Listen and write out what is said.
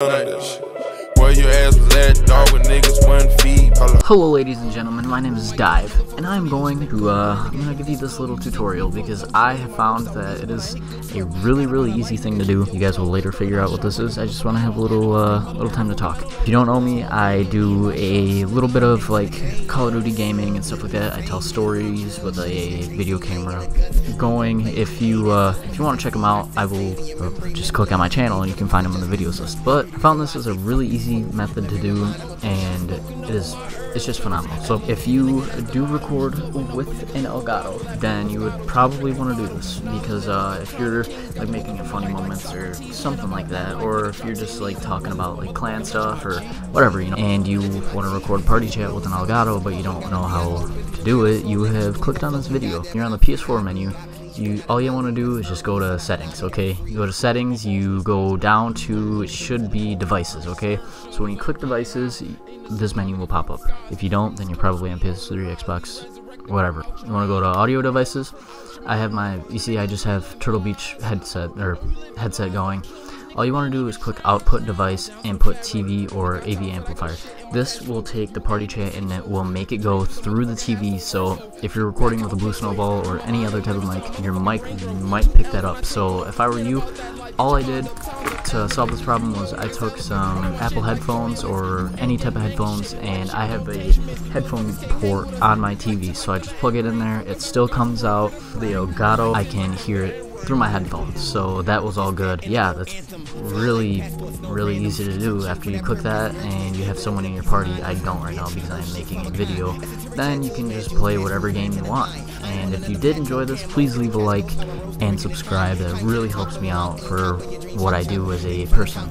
Where your ass was at, dog, with niggas one feed. Hello ladies and gentlemen, my name is Dive, and I'm going to, uh, I'm gonna give you this little tutorial because I have found that it is a really, really easy thing to do. You guys will later figure out what this is, I just want to have a little, uh, little time to talk. If you don't know me, I do a little bit of, like, Call of Duty gaming and stuff like that. I tell stories with a video camera going. If you, uh, if you want to check them out, I will uh, just click on my channel and you can find them on the videos list. But I found this is a really easy method to do, and it is it's just phenomenal. So if you do record with an Elgato, then you would probably want to do this because uh, if you're like making a funny moments or something like that, or if you're just like talking about like clan stuff or whatever, you know, and you want to record party chat with an Elgato, but you don't know how to do it, you have clicked on this video. You're on the PS4 menu you all you want to do is just go to settings okay? You go to settings you go down to it should be devices okay? So when you click devices this menu will pop up. If you don't then you're probably on ps3 xbox whatever. You want to go to audio devices? I have my you see i just have turtle beach headset or headset going all you want to do is click output device input TV or AV amplifier. This will take the party chat and it will make it go through the TV so if you're recording with a Blue Snowball or any other type of mic, your mic might pick that up. So if I were you, all I did to solve this problem was I took some Apple headphones or any type of headphones and I have a headphone port on my TV so I just plug it in there. It still comes out the Elgato. I can hear it through my headphones so that was all good. Yeah that's really really easy to do after you click that and you have someone in your party I don't right now because I'm making a video. Then you can just play whatever game you want and if you did enjoy this please leave a like and subscribe. That really helps me out for what I do as a person